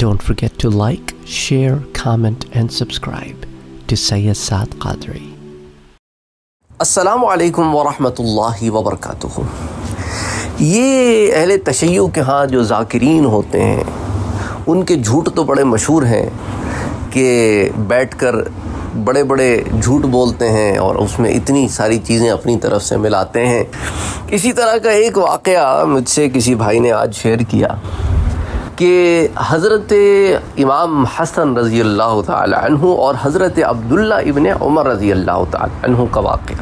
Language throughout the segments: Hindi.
Don't forget to like, share, comment, and subscribe to Sayyid Saad Qadri. अस्सलाम वालेकुम वरहमतुल्लाहि ये अहले तशय्यो के यहाँ जो ज़ाकिरीन होते हैं उनके झूठ तो बड़े मशहूर हैं कि बैठकर बड़े बड़े झूठ बोलते हैं और उसमें इतनी सारी चीज़ें अपनी तरफ़ से मिलाते हैं। इसी तरह का एक वाक़ मुझसे किसी भाई ने आज शेयर किया। कि हज़रत इमाम हसन रज़ी अल्लाह तु और हज़रत अब्दुल्ला इबन उमर रज़ी अल्लाह तु का वाक़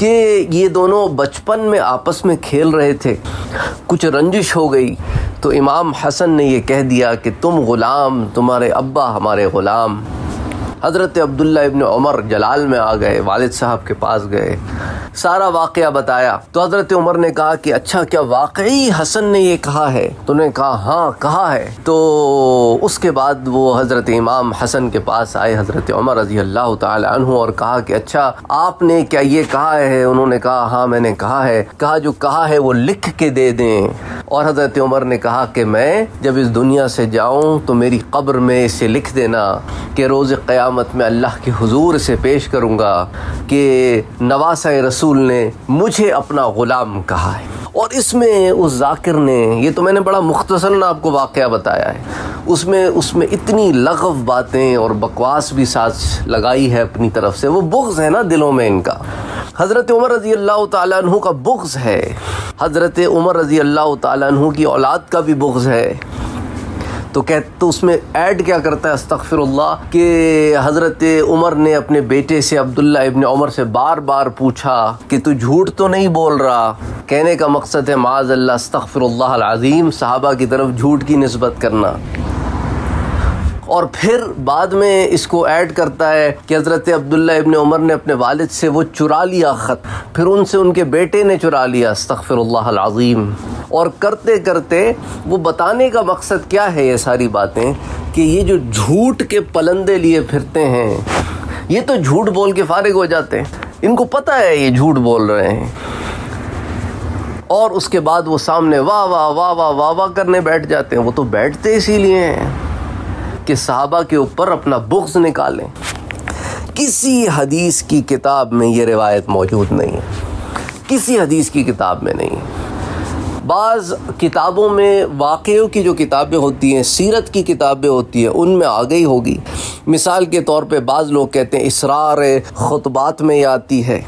कि ये दोनों बचपन में आपस में खेल रहे थे, कुछ रंजिश हो गई तो इमाम हसन ने यह कह दिया कि तुम ग़ुलाम, तुम्हारे अब्बा हमारे ग़ुलाम। हज़रत अब्दुल्ला इबन उमर जलाल में आ गए, वालिद साहब के पास गए। सारा वाक़ बताया। तो हज़रत उमर ने कहा कि अच्छा क्या वाकई हसन ने ये कहा है? तो उन्होंने कहा हाँ कहा है। तो उसके बाद वो हज़रत इमाम हसन के पास आए, हज़रत उमर रज़ी अल्लाह तु और कहा कि अच्छा आपने क्या ये कहा है? उन्होंने कहा हाँ मैंने कहा है। कहा, जो कहा है वो लिख के दे दें। और हज़रत उमर ने कहा कि, मैं जब इस दुनिया से जाऊँ तो मेरी कब्र में इसे लिख देना कि रोज़ क़यामत में अल्लाह के हुजूर से पेश करूँगा कि नवासा रसूल ने मुझे अपना ग़ुलाम कहा है। और इसमें उस जाकिर ने, ये तो मैंने बड़ा मुख्तसर आपको वाक़ बताया है, उसमें उसमें इतनी लगव बातें और बकवास भी साथ लगाई है अपनी तरफ़ से। वो बुग्ज़ है ना दिलों में इनका। हज़रत उमर रज़ी अल्लाह तु का बुग्ज़ है। हज़रत उमर रज़ी अल्लाह तु की औलाद का भी बुग्ज़ है। तो कह तो उसमें ऐड क्या करता है अस्तफ़िरल्ला कि हज़रत उमर ने अपने बेटे से अब्दुल्ला इबन उमर से बार बार पूछा कि तू झूठ तो नहीं बोल रहा? कहने का मकसद है माज़ अल्लाह अस्तफ़िरल्लाज़ीम साहबा की तरफ़ झूठ की नस्बत करना। और फिर बाद में इसको ऐड करता है कि हज़रत अब्दुल्ला इबन उमर ने अपने वालिद से वो चुरा लिया ख़त। फिर उनसे उनके बेटे ने चुरा लिया अस्तफ़िरल्लाज़ीम और करते करते वो बताने का मकसद क्या है ये सारी बातें? कि ये जो झूठ के पलंदे लिए फिरते हैं, ये तो झूठ बोल के फारिग हो जाते हैं। इनको पता है ये झूठ बोल रहे हैं। और उसके बाद वो सामने वाह वाह वाह वाह वाह वाह करने बैठ जाते हैं। वो तो बैठते इसीलिए हैं। कि साहबा के ऊपर अपना बुग्स निकालें। किसी हदीस की किताब में ये रिवायत मौजूद नहीं है। किसी हदीस की किताब में नहीं है। बाज़ किताबों में वाक़ों की जो किताबें होती हैं, सीरत की किताबें होती हैं, उनमें आ गई होगी। मिसाल के तौर पे बाज़ लोग कहते हैं, इसरार ख़ुतबात में आती है।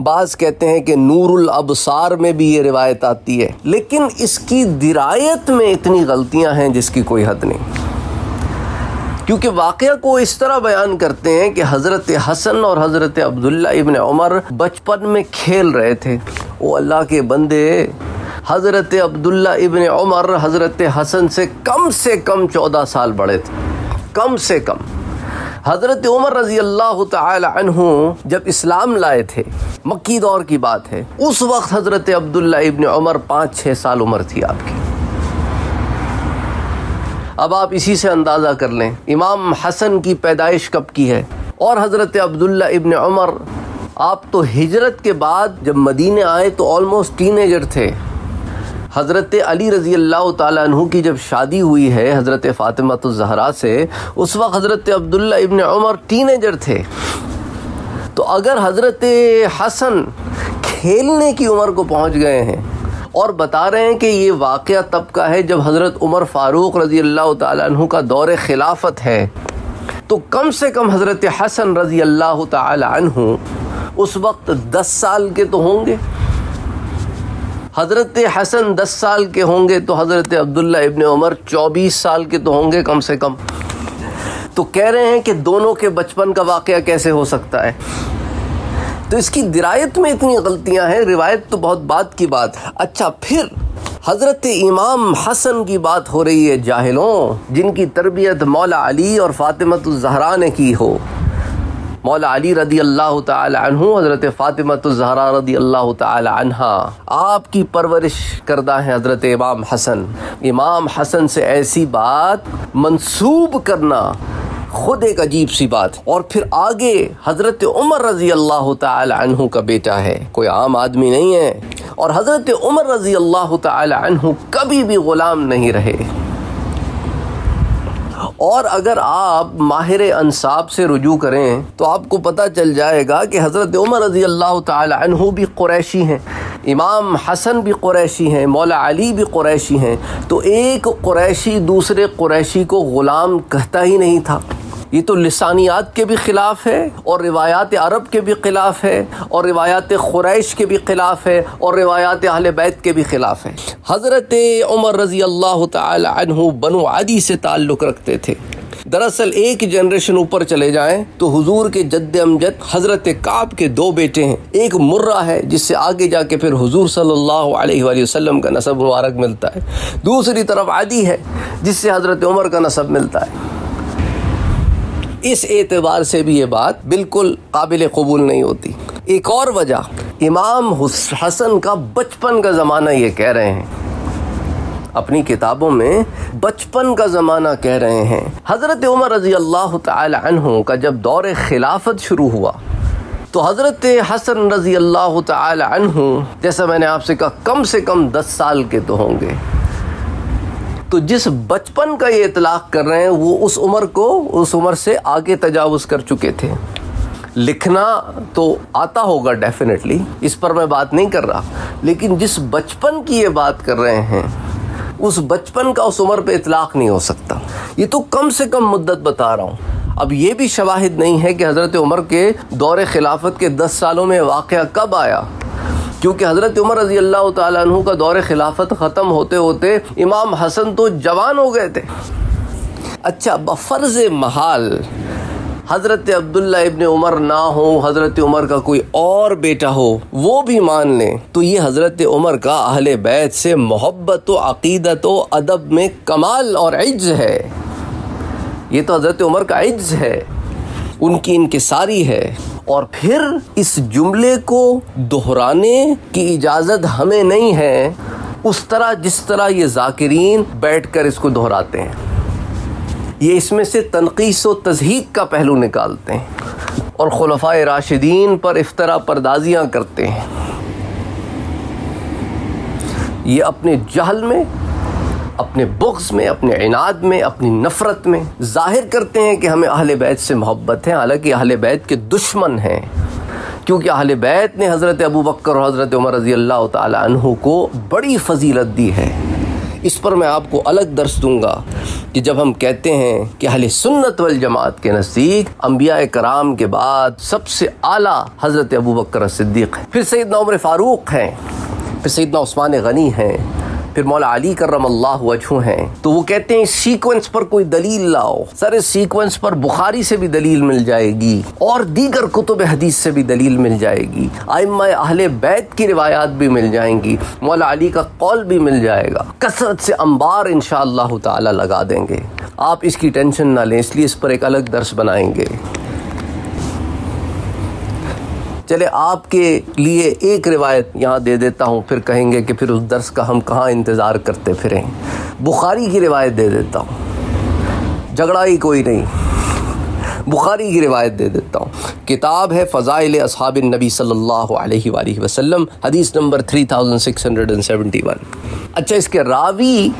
बाज़ कहते हैं कि नूरुल अबसार में भी ये रिवायत आती है। लेकिन इसकी दिरायत में इतनी गलतियाँ हैं जिसकी कोई हद नहीं। क्योंकि वाक़ को इस तरह बयान करते हैं कि हज़रत हसन और हज़रत अब्दुल्ला इबन उमर बचपन में खेल रहे थे। वो अल्लाह के बंदे, हज़रत अब्दुल्ला इबन उमर हज़रत हसन से कम से कम चौदह साल बड़े थे। कम से कम। हज़रत उमर रज़ी अल्लाह तु जब इस्लाम लाए थे, मक्की दौर की बात है, उस वक्त हज़रत अब्दुल्ला इबन उमर पाँच छः साल उम्र थी आपकी। अब आप इसी से अंदाज़ा कर लें, इमाम हसन की पैदाइश कब की है? और हज़रत अब्दुल्ला इबन उमर, आप तो हिजरत के बाद जब मदीने आए तो ऑलमोस्ट टीनेजर थे। हज़रत अली रज़ी अल्लाह तु की जब शादी हुई है, हज़रत फ़ातिमा तो जहरा से, उस वक्त हज़रत अब्दुल्ला इबन उमर टीनेजर थे। तो अगर हज़रत हसन खेलने की उम्र को पहुँच गए हैं और बता रहे हैं कि ये वाक़ तब का है जब हज़रत उमर फ़ारूक रज़ी अल्लाह तु का दौर खिलाफत है। तो कम से कम हज़रत हसन रज़ी अल्लाह तु उस वक्त दस साल के तो होंगे। हज़रत हसन दस साल के होंगे तो हज़रत अब्दुल्ला इबन उमर चौबीस साल के तो होंगे कम से कम। तो कह रहे हैं कि दोनों के बचपन का वाक़ कैसे हो सकता है? तो इसकी दिरायत में इतनी गलतियाँ हैं, रिवायत तो बहुत बात की बात। अच्छा फिर हज़रत इमाम हसन की बात हो रही है जाहिलों, जिनकी तरबियत मौला अली और फ़ातिमत जहरा ने की हो। मौला अली रदी अल्लाह तु हज़रत फ़ातिमत जहरा रदी अल्लाह तहा आपकी परवरिश करदा है हज़रत इमाम हसन। इमाम हसन से ऐसी बात मंसूब करना खुद एक अजीब सी बात। और फिर आगे हज़रत उमर रज़ी अल्लाह तु का बेटा है। कोई आम आदमी नहीं है। और हज़रत उमर रज़ी अल्लाह तु कभी भी ग़ुलाम नहीं रहे। और अगर आप माहिर अनसाब से रुजू करें तो आपको पता चल जाएगा कि हज़रत उमर रज़ी अल्लाह तु भी क़ुरैशी हैं। इमाम हसन भी क़ुरैशी हैं, मौला अली भी क़ुरैशी हैं। तो एक क़ुरैशी दूसरे क़ुरैशी को ग़ुलाम कहता ही नहीं था। ये तो लसानियात के भी ख़िलाफ़ है, और रिवायात अरब के भी ख़िलाफ़ है, और रिवायात ख़ुरैश के भी ख़िलाफ़ है, और रिवायात अहल बैत के भी ख़िलाफ़ है। हज़रत उमर रज़ी अल्लाह तु बनु आदि से ताल्लुक़ रखते थे। दरअसल एक जनरेशन ऊपर चले जाएँ तो हुजूर के जद्द अमजद हज़रत काब के दो बेटे हैं। एक मुर्रा है, जिससे आगे जाके फिर हुजूर सल्लल्लाहु अलैहि वसल्लम का नसब मुबारक मिलता है। दूसरी तरफ़ आदि है, जिससे हज़रत उमर का नसब मिलता है। इस एतबार से भी ये बात बिल्कुल काबिल कबूल नहीं होती। एक और वजह, इमाम हसन का बचपन का ज़माना ये कह रहे हैं। अपनी किताबों में बचपन का ज़माना कह रहे हैं। हज़रत उमर रज़ी अल्लाह तहों का जब दौर खिलाफत शुरू हुआ तो हज़रत हसन रज़ी अल्लाह तहों जैसा मैंने आपसे कहा, कम से कम दस साल के तो होंगे। तो जिस बचपन का ये इतलाक़ कर रहे हैं, वो उस उम्र को, उस उम्र से आगे तजावज़ कर चुके थे। लिखना तो आता होगा डेफिनेटली इस पर मैं बात नहीं कर रहा। लेकिन जिस बचपन की ये बात कर रहे हैं, उस बचपन का उस उम्र पे इतलाक़ नहीं हो सकता। ये तो कम से कम मुद्दत बता रहा हूँ। अब ये भी शवाहिद नहीं है कि हज़रत उमर के दौर खिलाफत के दस सालों में वाक़ कब आया। क्योंकि हज़रत उमर रज़ी अल्लाह तु का दौर खिलाफत ख़त्म होते होते इमाम हसन तो जवान हो गए थे। अच्छा बफ़र्ज़ महाल, हज़रत अब्दुल्ला इबन उमर ना हो, हज़रत उमर का कोई और बेटा हो, वो भी मान लें तो ये हज़रत उमर का अहल बैत से मोहब्बत व अकीदत व अदब में कमाल और इज्ज है। ये तो हज़रत उमर का इज्ज है, उनकी इनकसारी है। और फिर इस जुमले को दोहराने की इजाज़त हमें नहीं है, उस तरह जिस तरह ये जाकिरीन बैठ कर इसको दोहराते हैं। ये इसमें से तनकीस व तजहीक का पहलू निकालते हैं और खुलफा राशिदीन पर इफ्तरा परदाजियाँ करते हैं। ये अपने जहल में अपने बुग्स में, अपने इनाद में, अपनी नफ़रत में ज़ाहिर करते हैं कि हमें अहल बैत से मोहब्बत है। हालाँकि अहल बैत के दुश्मन हैं, क्योंकि अहल बैत ने हज़रत अबू बकर और हज़रत उमर रज़ी अल्लाह तु को बड़ी फजीलत दी है। इस पर मैं आपको अलग दर्श दूँगा कि जब हम कहते हैं कि अहल सुन्नत वल जमात के नज़दीक अम्बिया कराम के बाद सबसे आला हज़रत अबू बकर सिद्दीक है। फिर सैदना उमर फ़ारूक हैं, फिर सैदना उस्मान गनी हैं फिर मौला अली करम अल्लाह वजह हैं। तो वो कहते हैं सीक्वेंस पर कोई दलील लाओ। सर, इस सीक्वेंस पर बुखारी से भी दलील मिल जाएगी और दीगर कुतुब हदीस से भी दलील मिल जाएगी। आइम्मा अहले बैत की रिवायात भी मिल जाएँगी। मौला अली का कौल भी मिल जाएगा। कसरत से अंबार इन ताला लगा देंगे। आप इसकी टेंशन ना लें, इसलिए इस पर एक अलग दर्श बनाएँगे। चले, आपके लिए एक रिवायत यहाँ दे देता हूँ, फिर कहेंगे कि फिर उस दर्स का हम कहाँ इंतज़ार करते फिरें। बुखारी की रिवायत दे देता हूँ। झगड़ा ही कोई नहीं। बुखारी की रिवायत दे देता हूँ। किताब है फ़ज़ाइल असहाब नबी सल्लल्लाहु अलैहि वसल्लम, हदीस number three thousand six hundred and seventy one. अच्छा इसके रावी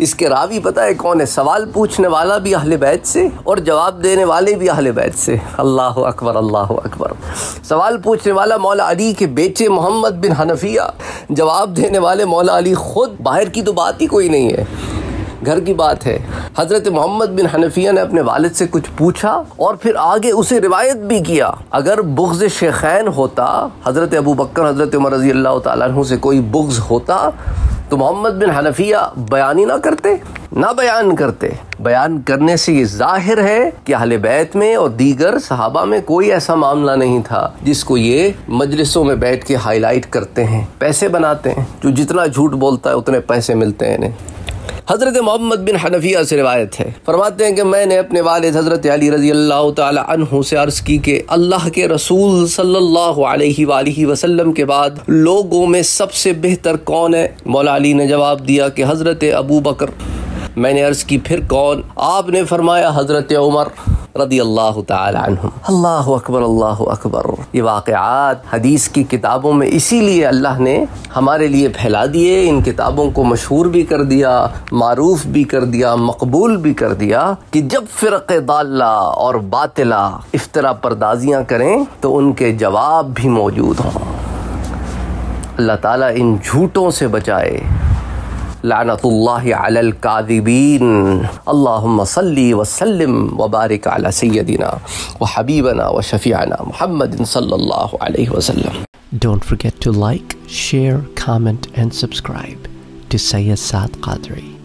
इसके रावी पता है कौन है? सवाल पूछने वाला भी अहले बैत से और जवाब देने वाले भी अहले बैत से। अल्लाह अकबर अल्लाह अकबर। सवाल पूछने वाला मौला अली के बेटे मोहम्मद बिन हनफिया। जवाब देने वाले मौला अली खुद, बाहर की तो बात ही कोई नहीं है। घर की बात है। हज़रत मोहम्मद बिन हनफिया ने अपने वालिद से कुछ पूछा और फिर आगे उसे रिवायत भी किया। अगर बुग्ज शेखैन होता, हज़रत अबू बकर, हज़रत उमर रज़ी अल्लाह तु से कोई बुग्ज होता तो मोहम्मद बिन हनफिया बयानी ना करते, ना बयान करते। बयान करने से ये ज़ाहिर है कि अहल बैत में और दीगर सहाबा में कोई ऐसा मामला नहीं था, जिसको ये मजलिसों में बैठ के हाईलाइट करते हैं, पैसे बनाते हैं। जो जितना झूठ बोलता है, उतने पैसे मिलते हैं इन्हें। हज़रत मोहम्मद बिन हनफिया से रिवायत है। फरमाते हैं कि मैंने अपने वाले हज़रत अली रज़ी अल्लाह से अर्ज़ की कि अल्लाह के रसूल सल्लल्लाहु अलैहि वसल्लम के बाद लोगों में सबसे बेहतर कौन है? मौला अली ने जवाब दिया कि हज़रत अबू बकर। मैंने अर्ज़ की, फिर कौन? आपने फरमाया हज़रत उमर। रदी अल्लाह अल्लाह अकबर अल्लाह अकबर। ये वाक़ात हदीस की किताबों में इसीलिए अल्लाह ने हमारे लिए फैला दिए, इन किताबों को मशहूर भी कर दिया, मारूफ भी कर दिया, मकबूल भी कर दिया कि जब दाल्ला और बातिला इफ्तरा परदाजियाँ करें तो उनके जवाब भी मौजूद हों। अल्लाह ताला इन झूठों से बचाए लानतुल्लाकादिबीन अल्लाहुम्म सल्ली वसल्लिम वबारिक अला सय्यदिना व हबीबना व शफीअना मुहम्मद सल्लल्लाहु अलैहि वसल्लम Don't forget to like, share, comment and subscribe to Sayyid Saad Qadri.